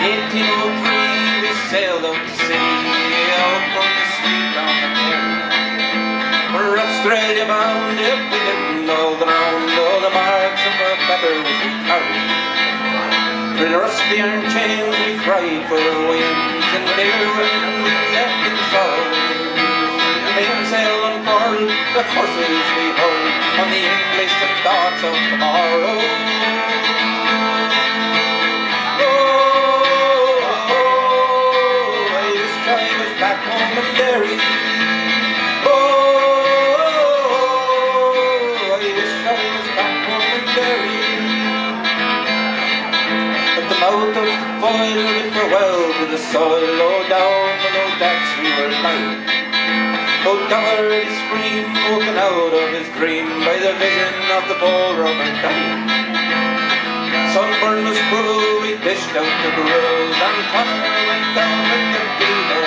1803 we sailed out to sea, from the sweet on the Mary. We're Australia bound if we didn't know the round, all the marks of our feathers we carried. Through the rusty iron chains we cried for our winds, and there when we left in sorrow. The mainsail unfurled, the courses we hurled on the English and thoughts of tomorrow. Mouth of the foil, we bid farewell to the soil, low down below decks we were lying. Oh, Dougherty screamed, woken out of his dream by the vision of the ball rubber dying. Sunburn was cruel, we dished out the gruel, and Connor went down with the fever.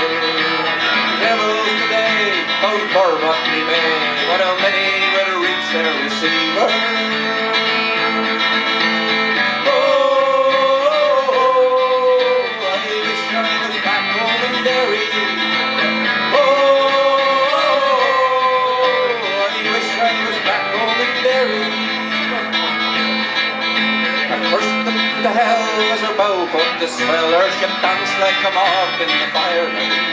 Devils today, out for Botany Bay, but how many will reach their receiver? Derry. At first the, the hell was her bow put to swell, her ship danced like a moth in the firelight.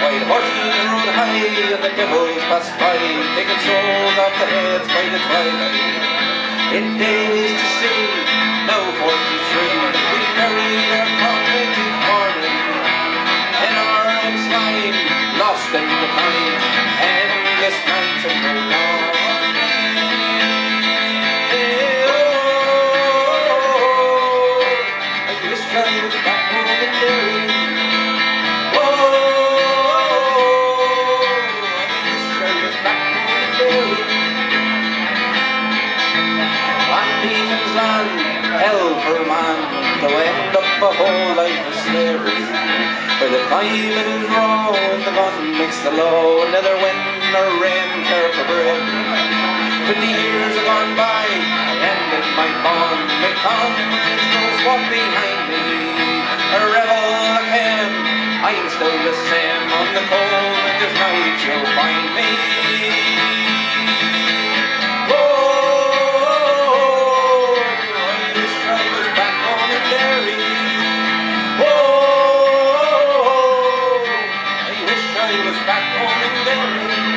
White horses rode high and the devils passed by, taking souls off the heads by the twilight. In days to see, now forty-three, Demon's land, hell for a man to end up a whole life of slavery. Where the climate is raw and the gun makes the law, neither wind nor rain care for bread. Twenty years have gone by, I ended my bond, my comrades knows what behind me. A rebel again, I'm still the same, on the cold winter's night you'll find me. journey was back home in Denver.